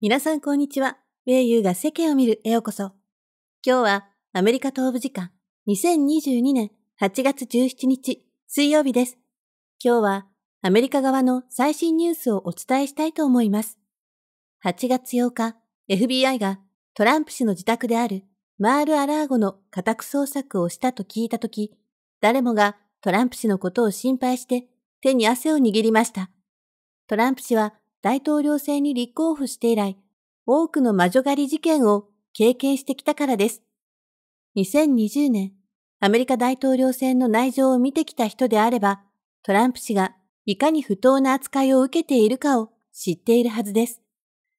皆さんこんにちは。ウェイユーが世間を見るへようこそ。今日はアメリカ東部時間2022年8月17日水曜日です。今日はアメリカ側の最新ニュースをお伝えしたいと思います。8月8日、FBI がトランプ氏の自宅であるマール・アラーゴの家宅捜索をしたと聞いたとき、誰もがトランプ氏のことを心配して手に汗を握りました。トランプ氏は大統領選に立候補して以来、多くの魔女狩り事件を経験してきたからです。2020年、アメリカ大統領選の内情を見てきた人であれば、トランプ氏がいかに不当な扱いを受けているかを知っているはずです。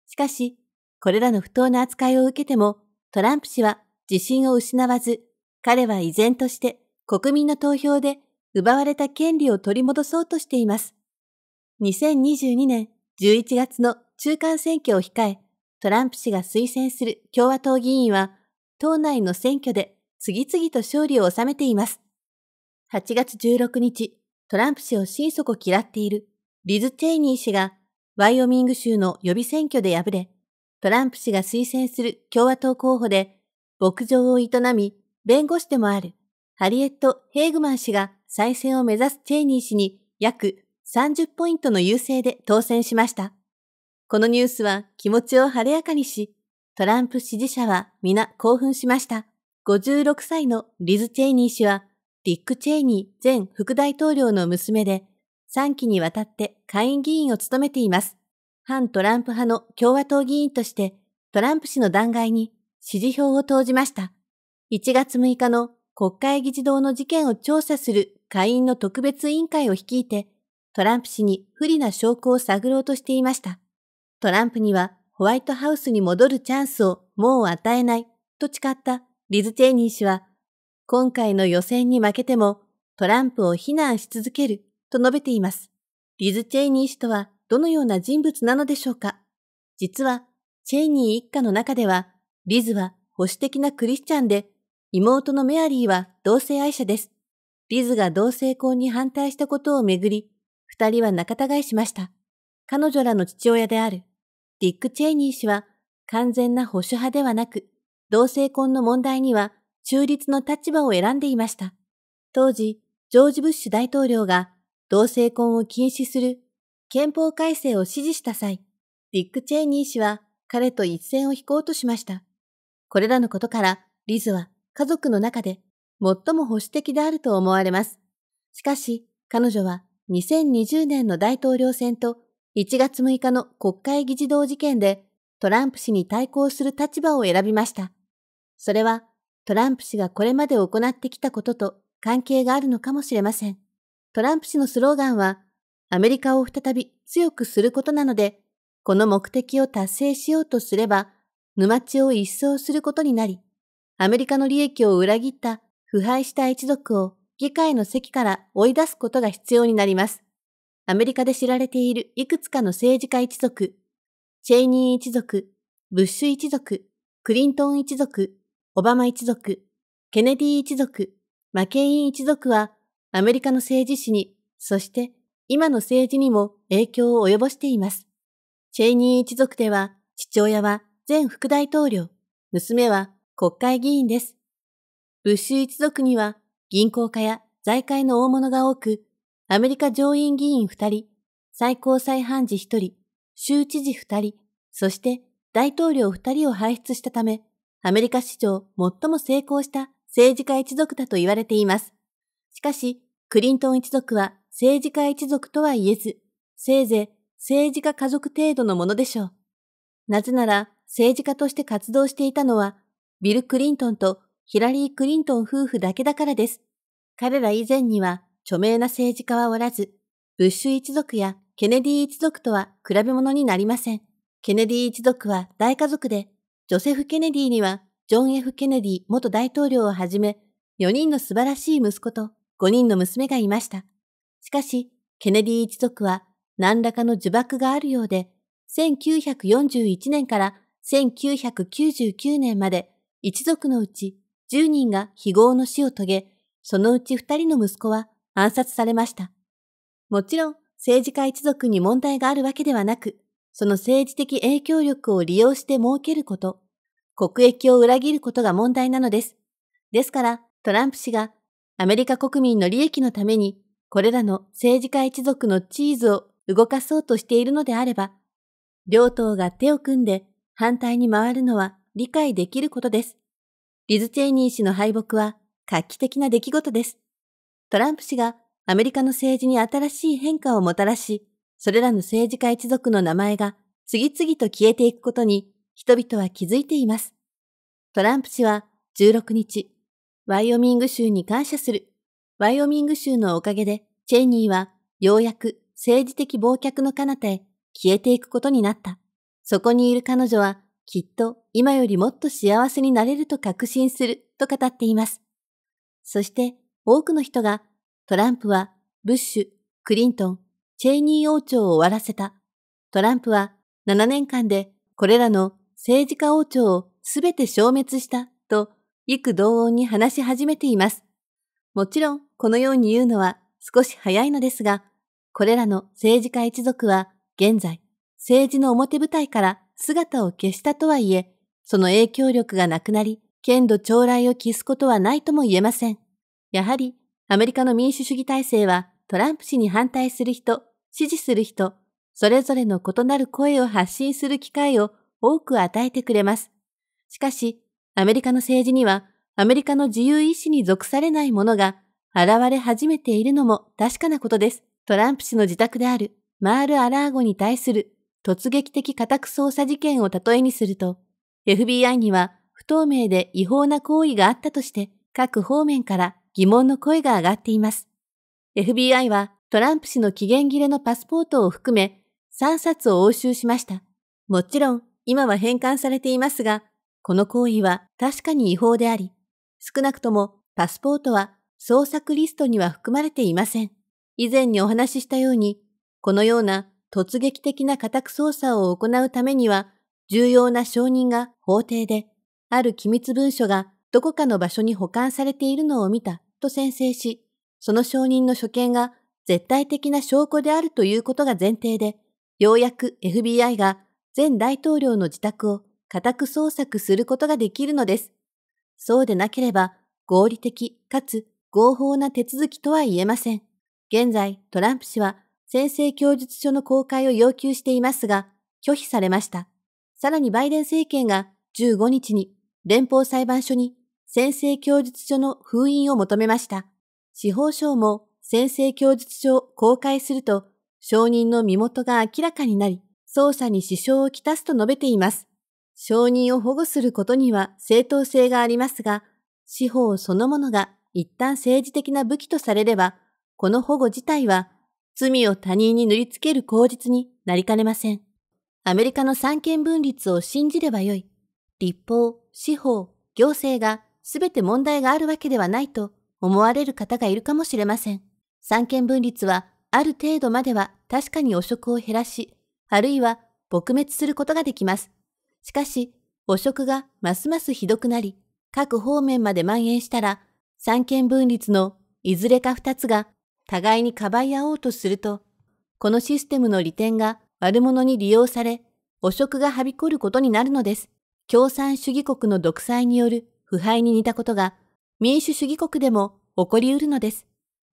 しかし、これらの不当な扱いを受けても、トランプ氏は自信を失わず、彼は依然として国民の投票で奪われた権利を取り戻そうとしています。2022年11月の中間選挙を控え、トランプ氏が推薦する共和党議員は、党内の選挙で次々と勝利を収めています。8月16日、トランプ氏を心底嫌っているリズ・チェイニー氏がワイオミング州の予備選挙で敗れ、トランプ氏が推薦する共和党候補で牧場を営み、弁護士でもあるハリエット・ヘイグマン氏が再選を目指すチェイニー氏に約30ポイントの優勢で当選しました。このニュースは気持ちを晴れやかにし、トランプ支持者は皆興奮しました。56歳のリズ・チェイニー氏は、ディック・チェイニー前副大統領の娘で、3期にわたって下院議員を務めています。反トランプ派の共和党議員として、トランプ氏の弾劾に支持票を投じました。1月6日の国会議事堂の事件を調査する下院の特別委員会を率いて、トランプ氏に不利な証拠を探ろうとしていました。トランプにはホワイトハウスに戻るチャンスをもう与えないと誓ったリズ・チェイニー氏は、今回の予選に負けてもトランプを非難し続けると述べています。リズ・チェイニー氏とはどのような人物なのでしょうか実は、チェイニー一家の中では、リズは保守的なクリスチャンで、妹のメアリーは同性愛者です。リズが同性婚に反対したことをめぐり、二人は仲違いしました。彼女らの父親であるディック・チェイニー氏は完全な保守派ではなく、同性婚の問題には中立の立場を選んでいました。当時、ジョージ・ブッシュ大統領が同性婚を禁止する憲法改正を支持した際、ディック・チェイニー氏は彼と一線を引こうとしました。これらのことから、リズは家族の中で最も保守的であると思われます。しかし、彼女は2020年の大統領選と1月6日の国会議事堂事件でトランプ氏に対抗する立場を選びました。それはトランプ氏がこれまで行ってきたことと関係があるのかもしれません。トランプ氏のスローガンはアメリカを再び強くすることなので、この目的を達成しようとすれば、沼地を一掃することになり、アメリカの利益を裏切った腐敗した一族を議会の席から追い出すことが必要になります。アメリカで知られているいくつかの政治家一族、チェイニー一族、ブッシュ一族、クリントン一族、オバマ一族、ケネディ一族、マケイン一族はアメリカの政治史に、そして今の政治にも影響を及ぼしています。チェイニー一族では父親は前副大統領、娘は国会議員です。ブッシュ一族には銀行家や財界の大物が多く、アメリカ上院議員2人、最高裁判事1人、州知事2人、そして大統領2人を輩出したため、アメリカ史上最も成功した政治家一族だと言われています。しかし、クリントン一族は政治家一族とは言えず、せいぜい政治家家族程度のものでしょう。なぜなら、政治家として活動していたのは、ビル・クリントンとヒラリー・クリントン夫婦だけだからです。彼ら以前には著名な政治家はおらず、ブッシュ一族やケネディ一族とは比べ物になりません。ケネディ一族は大家族で、ジョセフ・ケネディにはジョン・ F・ ケネディ元大統領をはじめ、4人の素晴らしい息子と5人の娘がいました。しかし、ケネディ一族は何らかの呪縛があるようで、1941年から1999年まで一族のうち10人が非業の死を遂げ、そのうち2人の息子は暗殺されました。もちろん政治家一族に問題があるわけではなく、その政治的影響力を利用して儲けること、国益を裏切ることが問題なのです。ですから、トランプ氏がアメリカ国民の利益のために、これらの政治家一族のチーズを動かそうとしているのであれば、両党が手を組んで反対に回るのは理解できることです。リズ・チェイニー氏の敗北は画期的な出来事です。トランプ氏がアメリカの政治に新しい変化をもたらし、それらの政治家一族の名前が次々と消えていくことに人々は気づいています。トランプ氏は16日、ワイオミング州に感謝する。ワイオミング州のおかげで、チェイニーはようやく政治的忘却の彼方へ消えていくことになった。そこにいる彼女はきっと今よりもっと幸せになれると確信すると語っています。そして多くの人がトランプはブッシュ、クリントン、チェイニー王朝を終わらせた。トランプは7年間でこれらの政治家王朝をすべて消滅したと幾同音に話し始めています。もちろんこのように言うのは少し早いのですが、これらの政治家一族は現在政治の表舞台から姿を消したとはいえ、その影響力がなくなり、剣度将来を期すことはないとも言えません。やはり、アメリカの民主主義体制はトランプ氏に反対する人、支持する人、それぞれの異なる声を発信する機会を多く与えてくれます。しかし、アメリカの政治には、アメリカの自由意志に属されないものが現れ始めているのも確かなことです。トランプ氏の自宅であるマール・アラーゴに対する突撃的家宅捜査事件を例えにすると、FBI には不透明で違法な行為があったとして各方面から疑問の声が上がっています。FBI はトランプ氏の期限切れのパスポートを含め3冊を押収しました。もちろん今は返還されていますが、この行為は確かに違法であり、少なくともパスポートは捜索リストには含まれていません。以前にお話ししたように、このような突撃的な家宅捜査を行うためには、重要な証人が法廷で、ある機密文書がどこかの場所に保管されているのを見たと宣誓し、その証人の所見が絶対的な証拠であるということが前提で、ようやく FBI が前大統領の自宅を家宅捜索することができるのです。そうでなければ合理的かつ合法な手続きとは言えません。現在、トランプ氏は宣誓供述書の公開を要求していますが、拒否されました。さらにバイデン政権が15日に連邦裁判所に宣誓供述書の封印を求めました。司法省も宣誓供述書を公開すると、証人の身元が明らかになり、捜査に支障をきたすと述べています。証人を保護することには正当性がありますが、司法そのものが一旦政治的な武器とされれば、この保護自体は罪を他人に塗りつける口実になりかねません。アメリカの三権分立を信じればよい。立法、司法、行政が全て問題があるわけではないと思われる方がいるかもしれません。三権分立はある程度までは確かに汚職を減らし、あるいは撲滅することができます。しかし、汚職がますますひどくなり、各方面まで蔓延したら、三権分立のいずれか二つが互いにかばい合おうとすると、このシステムの利点が悪者に利用され、汚職がはびこることになるのです。共産主義国の独裁による腐敗に似たことが民主主義国でも起こり得るのです。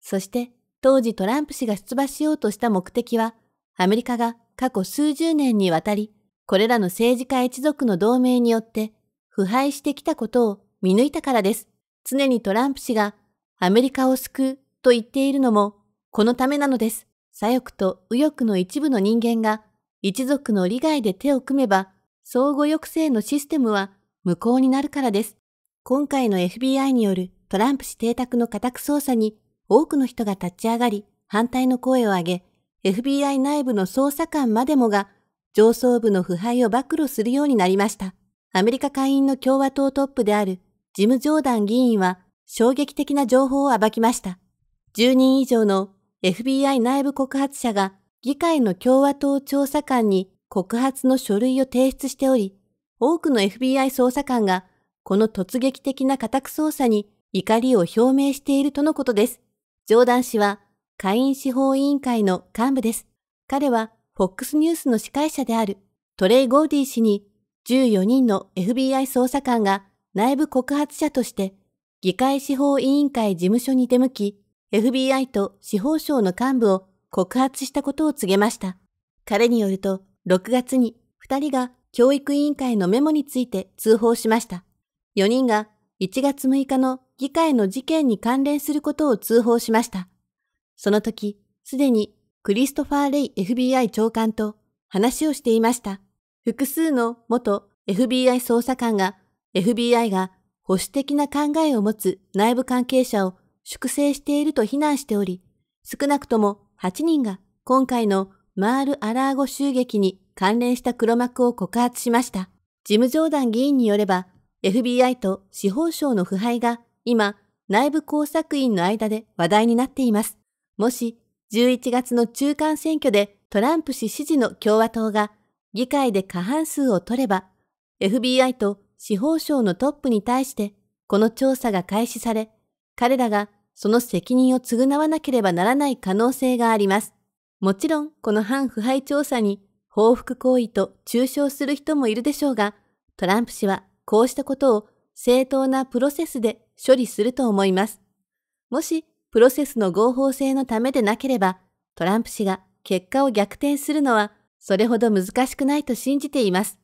そして当時トランプ氏が出馬しようとした目的は、アメリカが過去数十年にわたり、これらの政治家一族の同盟によって腐敗してきたことを見抜いたからです。常にトランプ氏がアメリカを救うと言っているのも、このためなのです。左翼と右翼の一部の人間が、一族の利害で手を組めば、相互抑制のシステムは無効になるからです。今回の FBI によるトランプ氏邸宅の家宅捜査に、多くの人が立ち上がり、反対の声を上げ、FBI 内部の捜査官までもが、上層部の腐敗を暴露するようになりました。アメリカ下院の共和党トップであるジム・ジョーダン議員は衝撃的な情報を暴きました。10人以上の FBI 内部告発者が議会の共和党調査官に告発の書類を提出しており、多くの FBI 捜査官がこの突撃的な家宅捜査に怒りを表明しているとのことです。ジョーダン氏は下院司法委員会の幹部です。彼は FOX ニュースの司会者であるトレイ・ゴーディ氏に14人の FBI 捜査官が内部告発者として議会司法委員会事務所に出向き、FBI と司法省の幹部を告発したことを告げました。彼によると、6月に2人が教育委員会のメモについて通報しました。4人が1月6日の議会の事件に関連することを通報しました。その時、すでにクリストファー・レイ FBI 長官と話をしていました。複数の元 FBI 捜査官が FBI が保守的な考えを持つ内部関係者を粛清していると非難しており、少なくとも8人が今回のマール・アラーゴ襲撃に関連した黒幕を告発しました。ジム・ジョーダン議員によれば、FBI と司法省の腐敗が今、内部工作員の間で話題になっています。もし、11月の中間選挙でトランプ氏支持の共和党が議会で過半数を取れば、FBI と司法省のトップに対してこの調査が開始され、彼らがその責任を償わなければならない可能性があります。もちろん、この反腐敗調査に報復行為と中傷する人もいるでしょうが、トランプ氏はこうしたことを正当なプロセスで処理すると思います。もし、プロセスの合法性のためでなければ、トランプ氏が結果を逆転するのはそれほど難しくないと信じています。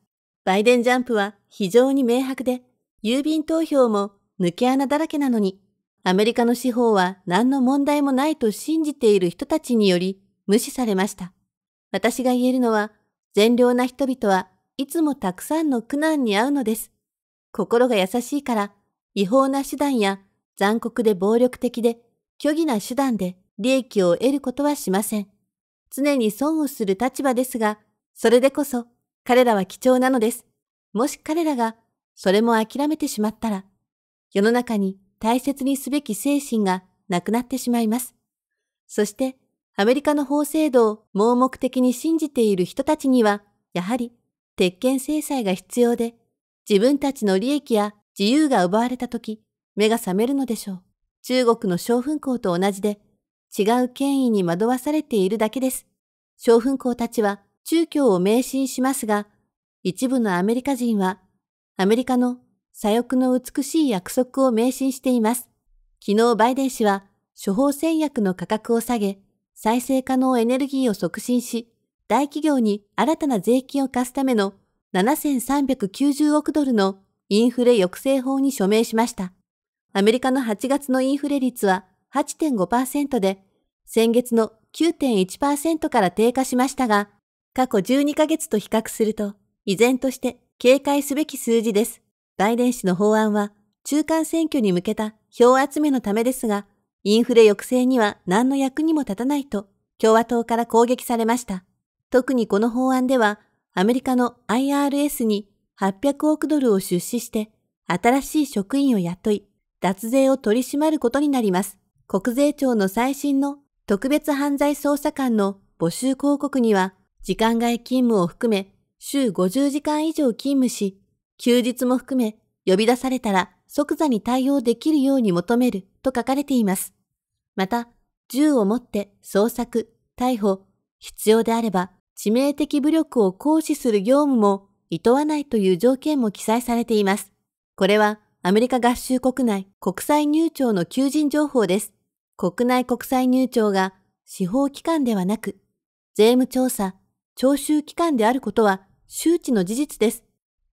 バイデンジャンプは非常に明白で、郵便投票も抜け穴だらけなのに、アメリカの司法は何の問題もないと信じている人たちにより無視されました。私が言えるのは、善良な人々はいつもたくさんの苦難に遭うのです。心が優しいから、違法な手段や残酷で暴力的で虚偽な手段で利益を得ることはしません。常に損をする立場ですが、それでこそ彼らは貴重なのです。もし彼らがそれも諦めてしまったら、世の中に大切にすべき精神がなくなってしまいます。そして、アメリカの法制度を盲目的に信じている人たちには、やはり、鉄拳制裁が必要で、自分たちの利益や自由が奪われたとき、目が覚めるのでしょう。中国の小粉校と同じで、違う権威に惑わされているだけです。小粉校たちは宗教を迷信しますが、一部のアメリカ人は、アメリカの左翼の美しい約束を迷信しています。昨日バイデン氏は、処方箋薬の価格を下げ、再生可能エネルギーを促進し、大企業に新たな税金を課すための7390億ドルのインフレ抑制法に署名しました。アメリカの8月のインフレ率は8.5%で、先月の9.1%から低下しましたが、過去12ヶ月と比較すると、依然として警戒すべき数字です。バイデン氏の法案は、中間選挙に向けた票集めのためですが、インフレ抑制には何の役にも立たないと、共和党から攻撃されました。特にこの法案では、アメリカの IRS に800億ドルを出資して、新しい職員を雇い、脱税を取り締まることになります。国税庁の最新の特別犯罪捜査官の募集広告には、時間外勤務を含め、週50時間以上勤務し、休日も含め、呼び出されたら即座に対応できるように求めると書かれています。また、銃を持って捜索、逮捕、必要であれば致命的武力を行使する業務も厭わないという条件も記載されています。これはアメリカ合衆国内国際入庁の求人情報です。国内国際入庁が司法機関ではなく、税務調査、徴収機関であることは周知の事実です。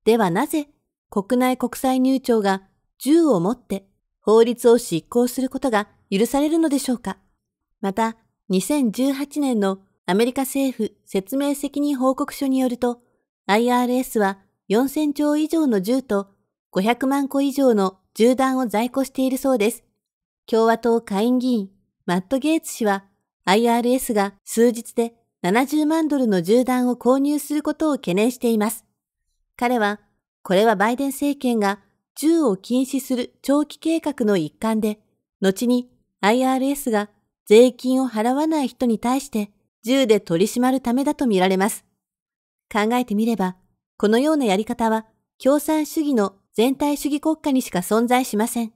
ではなぜ国内国際入庁が銃を持って法律を執行することが許されるのでしょうか？また、2018年のアメリカ政府説明責任報告書によると、IRS は4000兆以上の銃と500万個以上の銃弾を在庫しているそうです。共和党下院議員、マット・ゲイツ氏は、IRS が数日で70万ドルの銃弾を購入することを懸念しています。彼は、これはバイデン政権が銃を禁止する長期計画の一環で、後に IRS が税金を払わない人に対して銃で取り締まるためだとみられます。考えてみれば、このようなやり方は共産主義の全体主義国家にしか存在しません。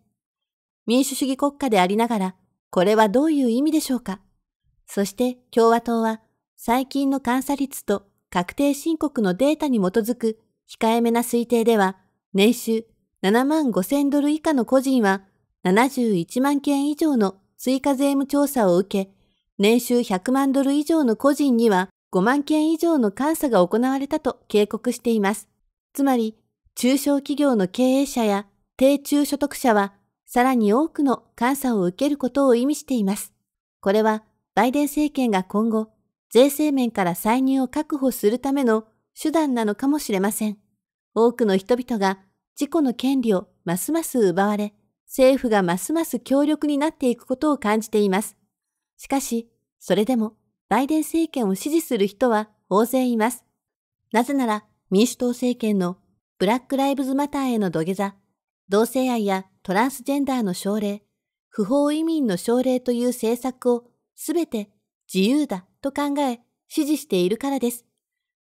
民主主義国家でありながら、これはどういう意味でしょうかそして共和党は最近の監査率と確定申告のデータに基づく控えめな推定では、年収7万5千ドル以下の個人は71万件以上の追加税務調査を受け、年収100万ドル以上の個人には5万件以上の監査が行われたと警告しています。つまり、中小企業の経営者や低中所得者はさらに多くの監査を受けることを意味しています。これはバイデン政権が今後、税制面から歳入を確保するための手段なのかもしれません。多くの人々が自己の権利をますます奪われ、政府がますます強力になっていくことを感じています。しかし、それでもバイデン政権を支持する人は大勢います。なぜなら民主党政権のブラック・ライブズ・マターへの土下座、同性愛やトランスジェンダーの奨励、不法移民の奨励という政策をすべて自由だと考え支持しているからです。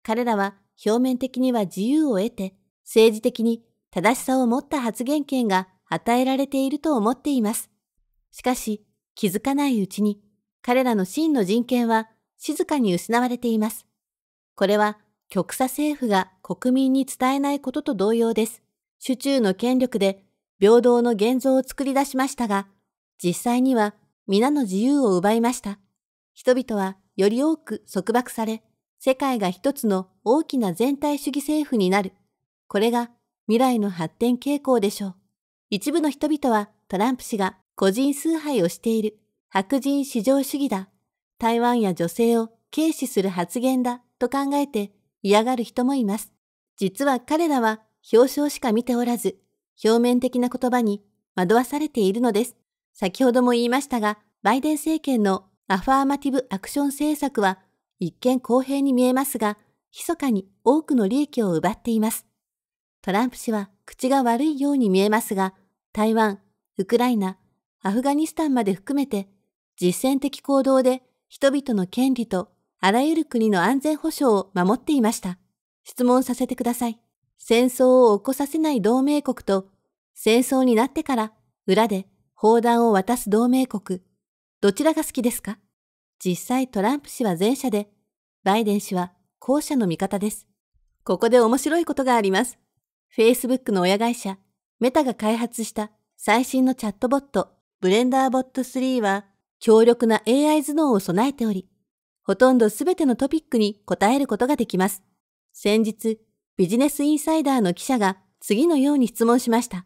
彼らは表面的には自由を得て政治的に正しさを持った発言権が与えられていると思っています。しかし気づかないうちに彼らの真の人権は静かに失われています。これは極左政府が国民に伝えないことと同様です。主中の権力で平等の現像を作り出しましたが、実際には皆の自由を奪いました。人々はより多く束縛され、世界が一つの大きな全体主義政府になる。これが未来の発展傾向でしょう。一部の人々はトランプ氏が個人崇拝をしている白人至上主義だ。台湾や女性を軽視する発言だと考えて嫌がる人もいます。実は彼らは表彰しか見ておらず、表面的な言葉に惑わされているのです。先ほども言いましたが、バイデン政権のアファーマティブアクション政策は一見公平に見えますが、密かに多くの利益を奪っています。トランプ氏は口が悪いように見えますが、台湾、ウクライナ、アフガニスタンまで含めて実践的行動で人々の権利とあらゆる国の安全保障を守っていました。質問させてください。戦争を起こさせない同盟国と戦争になってから裏で砲弾を渡す同盟国、どちらが好きですか？実際トランプ氏は前者で、バイデン氏は後者の味方です。ここで面白いことがあります。Facebook の親会社、メタが開発した最新のチャットボット、ブレンダーボット3は強力な AI 頭脳を備えており、ほとんどすべてのトピックに答えることができます。先日、ビジネスインサイダーの記者が次のように質問しました。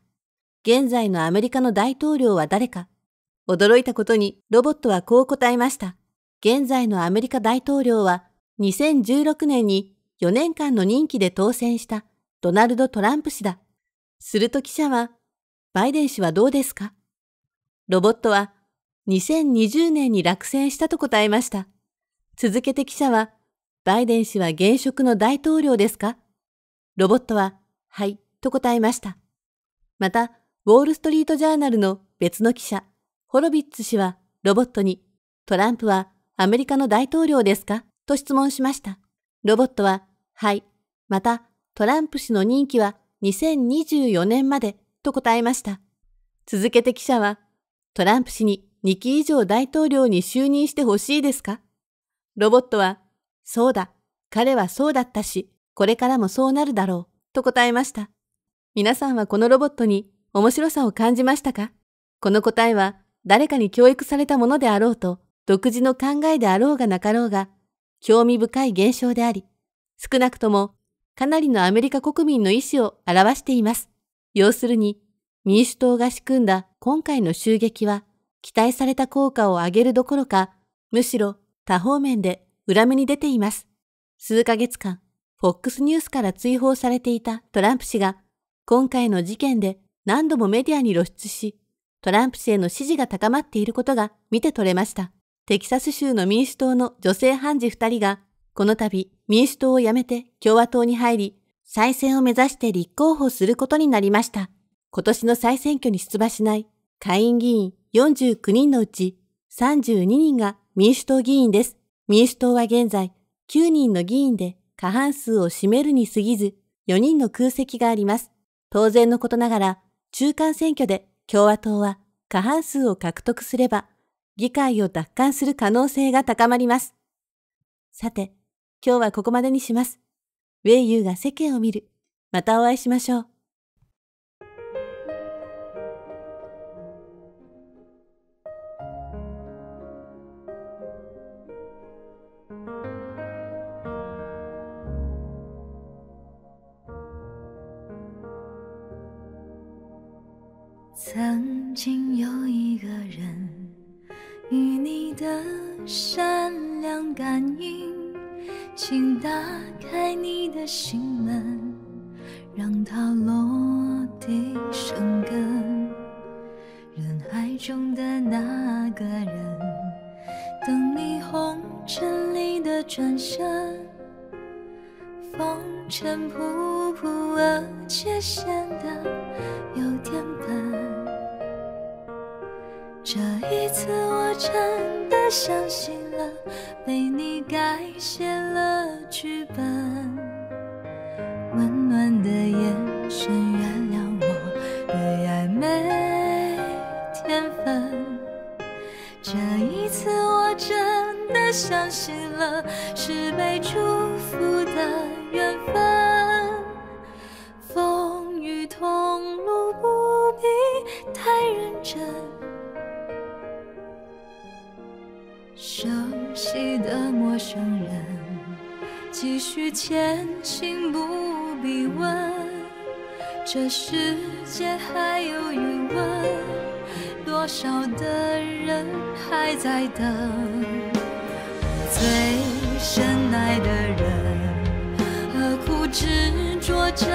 現在のアメリカの大統領は誰か驚いたことにロボットはこう答えました。現在のアメリカ大統領は2016年に4年間の任期で当選したドナルド・トランプ氏だ。すると記者は、バイデン氏はどうですか？ロボットは2020年に落選したと答えました。続けて記者は、バイデン氏は現職の大統領ですか？ロボットは、はい、と答えました。また、ウォールストリートジャーナルの別の記者、ホロビッツ氏はロボットに、トランプはアメリカの大統領ですか？と質問しました。ロボットは、はい。また、トランプ氏の任期は2024年までと答えました。続けて記者は、トランプ氏に2期以上大統領に就任してほしいですか？ロボットは、そうだ、彼はそうだったし、これからもそうなるだろう、と答えました。皆さんはこのロボットに面白さを感じましたか？この答えは誰かに教育されたものであろうと、独自の考えであろうがなかろうが、興味深い現象であり、少なくともかなりのアメリカ国民の意思を表しています。要するに、民主党が仕組んだ今回の襲撃は、期待された効果を上げるどころか、むしろ多方面で裏目に出ています。数ヶ月間、FOX ニュースから追放されていたトランプ氏が、今回の事件で何度もメディアに露出し、トランプ氏への支持が高まっていることが見て取れました。テキサス州の民主党の女性判事二人が、この度民主党を辞めて共和党に入り、再選を目指して立候補することになりました。今年の再選挙に出馬しない下院議員49人のうち32人が民主党議員です。民主党は現在9人の議員で過半数を占めるに過ぎず4人の空席があります。当然のことながら中間選挙で共和党は過半数を獲得すれば議会を奪還する可能性が高まります。さて、今日はここまでにします。ウェイユーが世間を見る。またお会いしましょう。曾经有一个人与你的善良感应，请打开你的心门，让它落地生根。人海中的那个人，等你红尘里的转身，风尘仆仆，而且显得真的相信了，被你改写了剧本。温暖的眼神原谅我对爱没天分。这一次我真的相信了，是被祝福的缘分。去前行不必问，这世界还有余温，多少的人还在等，最深爱的人，何苦执着着